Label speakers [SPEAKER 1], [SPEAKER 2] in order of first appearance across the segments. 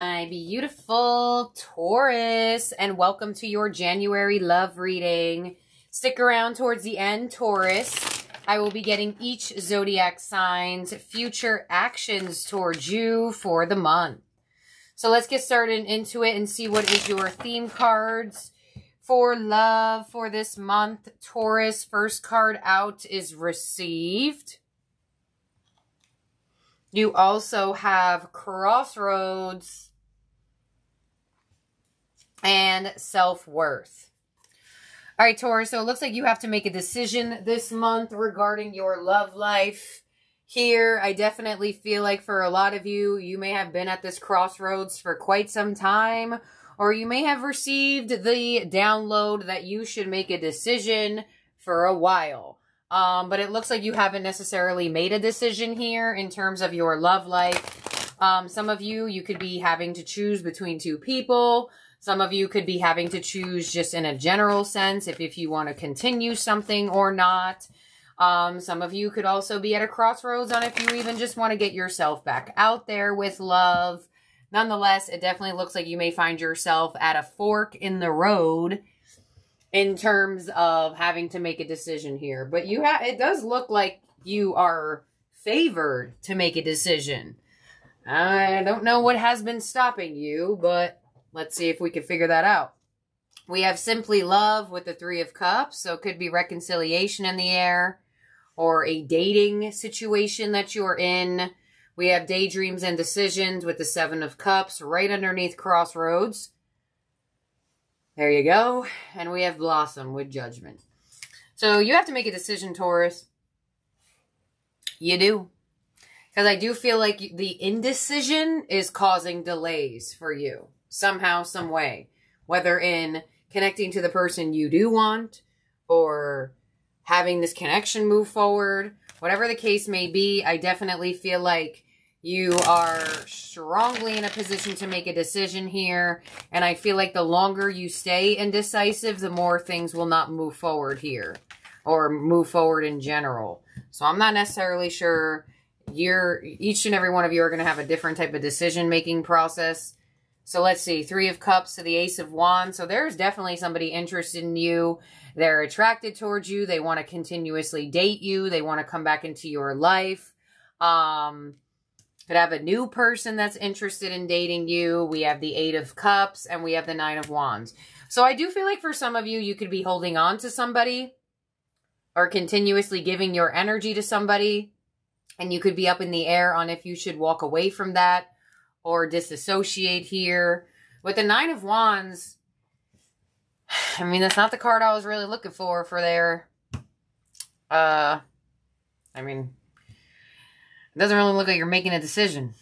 [SPEAKER 1] My beautiful Taurus, and welcome to your January love reading. Stick around towards the end, Taurus. I will be getting each zodiac sign's future actions towards you for the month. So let's get started into it and see what is your theme cards for love for this month. Taurus, first card out is received. You also have crossroads and self-worth. All right, Taurus, so it looks like you have to make a decision this month regarding your love life. Here, I definitely feel like for a lot of you, you may have been at this crossroads for quite some time, or you may have received the download that you should make a decision for a while. Um, but it looks like you haven't necessarily made a decision here in terms of your love life. Um, some of you, you could be having to choose between two people. Some of you could be having to choose just in a general sense if, if you want to continue something or not. Um, some of you could also be at a crossroads on if you even just want to get yourself back out there with love. Nonetheless, it definitely looks like you may find yourself at a fork in the road in terms of having to make a decision here. But you have it does look like you are favored to make a decision. I don't know what has been stopping you, but Let's see if we can figure that out. We have Simply Love with the Three of Cups. So it could be reconciliation in the air or a dating situation that you're in. We have Daydreams and Decisions with the Seven of Cups right underneath Crossroads. There you go. And we have Blossom with Judgment. So you have to make a decision, Taurus. You do. Because I do feel like the indecision is causing delays for you somehow, some way, whether in connecting to the person you do want or having this connection move forward, whatever the case may be, I definitely feel like you are strongly in a position to make a decision here. And I feel like the longer you stay indecisive, the more things will not move forward here or move forward in general. So I'm not necessarily sure you're each and every one of you are going to have a different type of decision making process so let's see, Three of Cups to the Ace of Wands. So there's definitely somebody interested in you. They're attracted towards you. They want to continuously date you. They want to come back into your life. Um, could have a new person that's interested in dating you. We have the Eight of Cups and we have the Nine of Wands. So I do feel like for some of you, you could be holding on to somebody or continuously giving your energy to somebody. And you could be up in the air on if you should walk away from that or disassociate here. With the Nine of Wands, I mean, that's not the card I was really looking for for there. Uh, I mean, it doesn't really look like you're making a decision.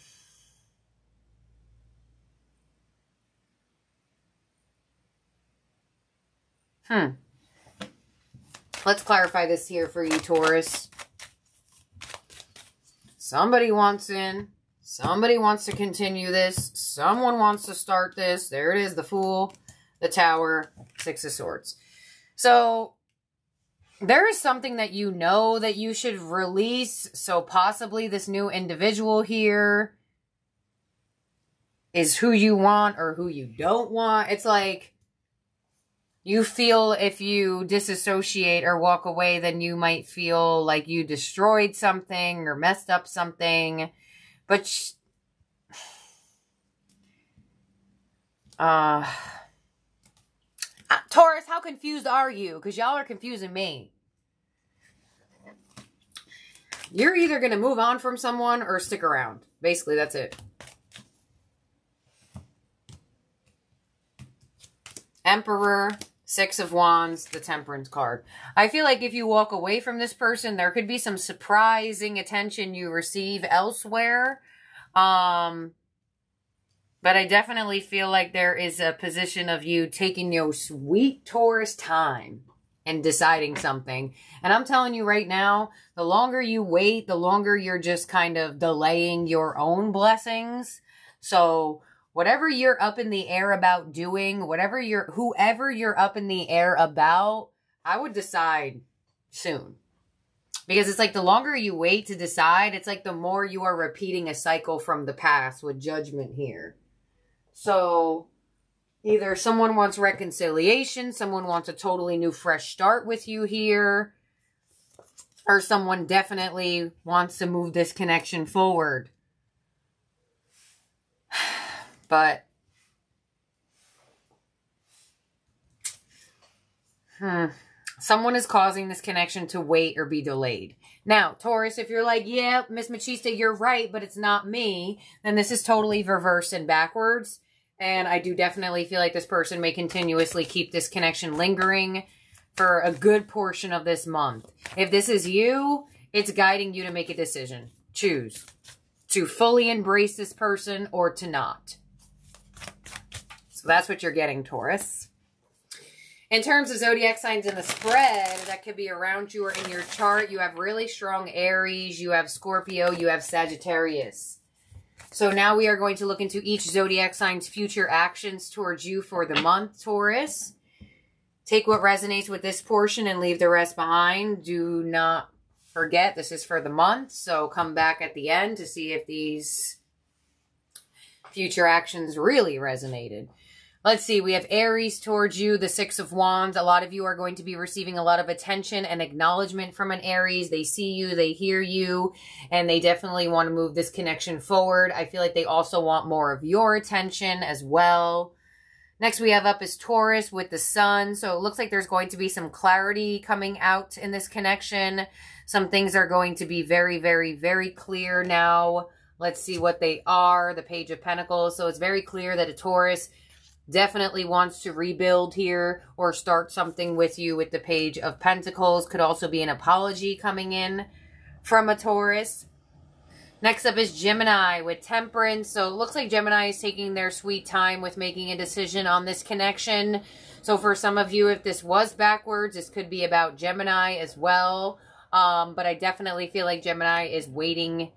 [SPEAKER 1] Hmm. Let's clarify this here for you, Taurus. Somebody wants in. Somebody wants to continue this. Someone wants to start this. There it is, the Fool, the Tower, Six of Swords. So, there is something that you know that you should release. So, possibly this new individual here is who you want or who you don't want. It's like you feel if you disassociate or walk away, then you might feel like you destroyed something or messed up something but, uh, uh, Taurus, how confused are you? Because y'all are confusing me. You're either going to move on from someone or stick around. Basically, that's it. Emperor, Six of Wands, the Temperance card. I feel like if you walk away from this person, there could be some surprising attention you receive elsewhere. Um, but I definitely feel like there is a position of you taking your sweet Taurus time and deciding something. And I'm telling you right now, the longer you wait, the longer you're just kind of delaying your own blessings. So whatever you're up in the air about doing, whatever you're, whoever you're up in the air about, I would decide soon. Because it's like the longer you wait to decide, it's like the more you are repeating a cycle from the past with judgment here. So either someone wants reconciliation, someone wants a totally new fresh start with you here, or someone definitely wants to move this connection forward. But hmm, someone is causing this connection to wait or be delayed. Now, Taurus, if you're like, yeah, Miss Machiste, you're right, but it's not me, then this is totally reverse and backwards. And I do definitely feel like this person may continuously keep this connection lingering for a good portion of this month. If this is you, it's guiding you to make a decision. Choose to fully embrace this person or to not. That's what you're getting, Taurus. In terms of zodiac signs in the spread, that could be around you or in your chart. You have really strong Aries, you have Scorpio, you have Sagittarius. So now we are going to look into each zodiac sign's future actions towards you for the month, Taurus. Take what resonates with this portion and leave the rest behind. Do not forget this is for the month, so come back at the end to see if these future actions really resonated. Let's see, we have Aries towards you, the Six of Wands. A lot of you are going to be receiving a lot of attention and acknowledgement from an Aries. They see you, they hear you, and they definitely want to move this connection forward. I feel like they also want more of your attention as well. Next we have up is Taurus with the sun. So it looks like there's going to be some clarity coming out in this connection. Some things are going to be very, very, very clear now. Let's see what they are. The Page of Pentacles. So it's very clear that a Taurus definitely wants to rebuild here or start something with you with the Page of Pentacles. Could also be an apology coming in from a Taurus. Next up is Gemini with Temperance. So it looks like Gemini is taking their sweet time with making a decision on this connection. So for some of you, if this was backwards, this could be about Gemini as well. Um, but I definitely feel like Gemini is waiting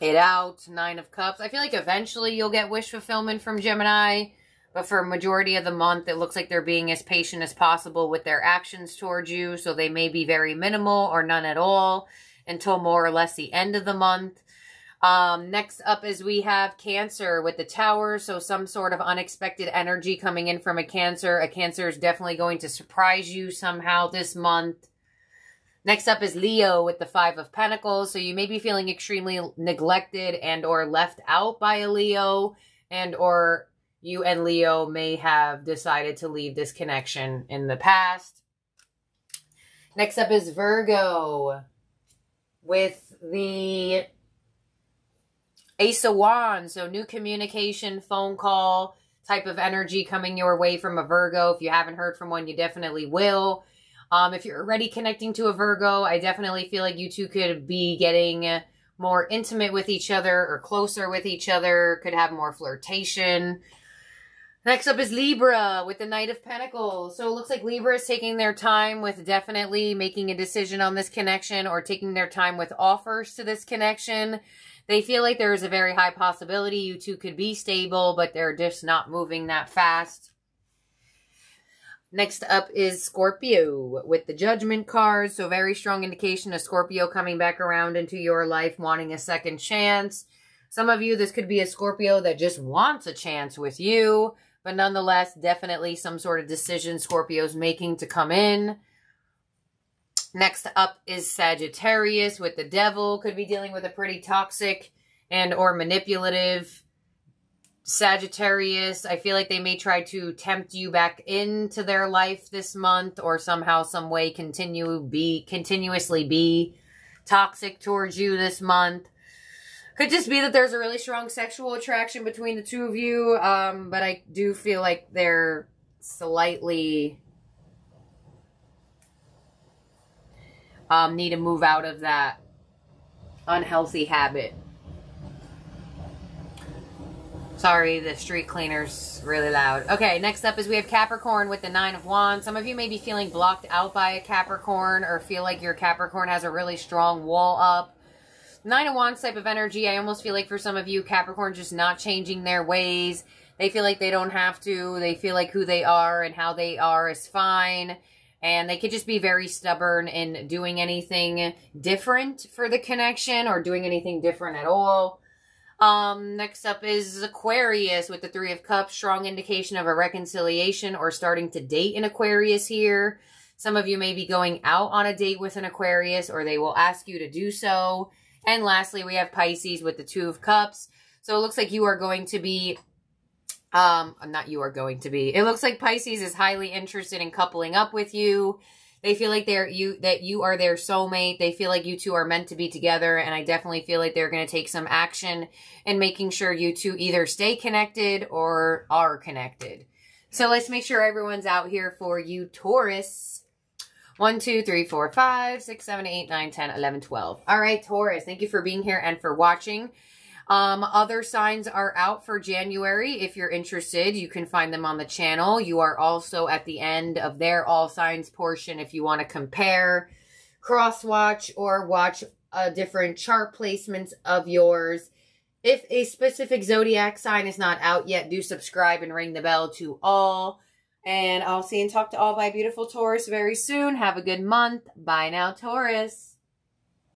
[SPEAKER 1] it out. Nine of Cups. I feel like eventually you'll get wish fulfillment from Gemini. But for a majority of the month, it looks like they're being as patient as possible with their actions towards you. So they may be very minimal or none at all until more or less the end of the month. Um, next up is we have Cancer with the Tower. So some sort of unexpected energy coming in from a Cancer. A Cancer is definitely going to surprise you somehow this month. Next up is Leo with the Five of Pentacles. So you may be feeling extremely neglected and or left out by a Leo and or you and Leo may have decided to leave this connection in the past. Next up is Virgo with the Ace of Wands. So new communication, phone call type of energy coming your way from a Virgo. If you haven't heard from one, you definitely will. Um, if you're already connecting to a Virgo, I definitely feel like you two could be getting more intimate with each other or closer with each other, could have more flirtation. Next up is Libra with the Knight of Pentacles. So it looks like Libra is taking their time with definitely making a decision on this connection or taking their time with offers to this connection. They feel like there is a very high possibility you two could be stable, but they're just not moving that fast. Next up is Scorpio with the Judgment card. So very strong indication of Scorpio coming back around into your life, wanting a second chance. Some of you, this could be a Scorpio that just wants a chance with you but nonetheless, definitely some sort of decision Scorpio's making to come in. Next up is Sagittarius with the devil. Could be dealing with a pretty toxic and or manipulative Sagittarius. I feel like they may try to tempt you back into their life this month or somehow, some way continue be continuously be toxic towards you this month. Could just be that there's a really strong sexual attraction between the two of you, um, but I do feel like they're slightly um, need to move out of that unhealthy habit. Sorry, the street cleaner's really loud. Okay, next up is we have Capricorn with the Nine of Wands. Some of you may be feeling blocked out by a Capricorn or feel like your Capricorn has a really strong wall up. Nine of Wands type of energy. I almost feel like for some of you, Capricorn just not changing their ways. They feel like they don't have to. They feel like who they are and how they are is fine. And they could just be very stubborn in doing anything different for the connection or doing anything different at all. Um, next up is Aquarius with the Three of Cups. Strong indication of a reconciliation or starting to date an Aquarius here. Some of you may be going out on a date with an Aquarius or they will ask you to do so. And lastly, we have Pisces with the Two of Cups. So it looks like you are going to be, um, not you are going to be. It looks like Pisces is highly interested in coupling up with you. They feel like they're you that you are their soulmate. They feel like you two are meant to be together, and I definitely feel like they're going to take some action in making sure you two either stay connected or are connected. So let's make sure everyone's out here for you, Taurus. 1, 2, 3, 4, 5, 6, 7, 8, 9, 10, 11, 12. All right, Taurus, thank you for being here and for watching. Um, other signs are out for January. If you're interested, you can find them on the channel. You are also at the end of their all signs portion if you want to compare, cross watch, or watch a different chart placements of yours. If a specific zodiac sign is not out yet, do subscribe and ring the bell to all. And I'll see and talk to all my beautiful Taurus very soon. Have a good month. Bye now, Taurus.